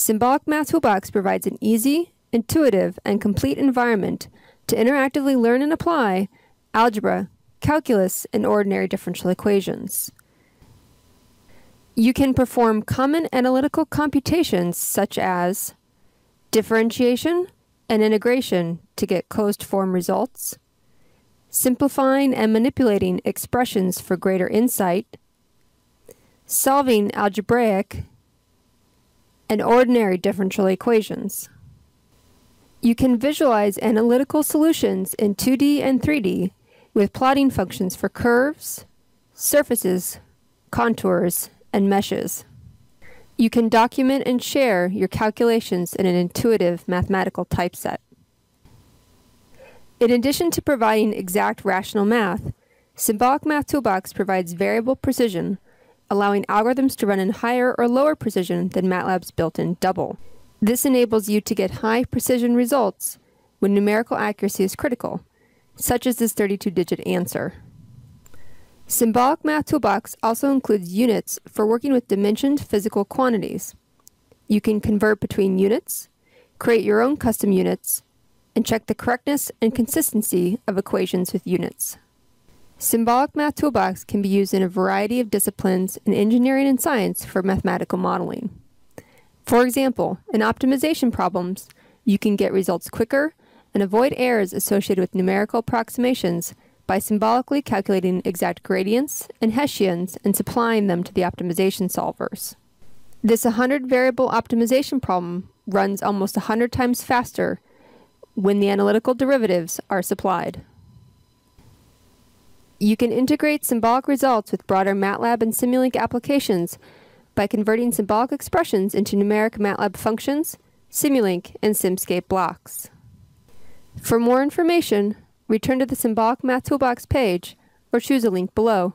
Symbolic Math Toolbox provides an easy, intuitive, and complete environment to interactively learn and apply algebra, calculus, and ordinary differential equations. You can perform common analytical computations such as differentiation and integration to get closed form results, simplifying and manipulating expressions for greater insight, solving algebraic and ordinary differential equations. You can visualize analytical solutions in 2D and 3D with plotting functions for curves, surfaces, contours, and meshes. You can document and share your calculations in an intuitive mathematical typeset. In addition to providing exact rational math, Symbolic Math Toolbox provides variable precision, allowing algorithms to run in higher or lower precision than MATLAB's built-in double. This enables you to get high precision results when numerical accuracy is critical, such as this 32-digit answer. Symbolic Math Toolbox also includes units for working with dimensioned physical quantities. You can convert between units, create your own custom units, and check the correctness and consistency of equations with units. Symbolic Math Toolbox can be used in a variety of disciplines in engineering and science for mathematical modeling. For example, in optimization problems, you can get results quicker and avoid errors associated with numerical approximations by symbolically calculating exact gradients and Hessians and supplying them to the optimization solvers. This 100 variable optimization problem runs almost 100 times faster when the analytical derivatives are supplied. You can integrate symbolic results with broader MATLAB and Simulink applications by converting symbolic expressions into numeric MATLAB functions, Simulink, and Simscape blocks. For more information, return to the Symbolic Math Toolbox page or choose a link below.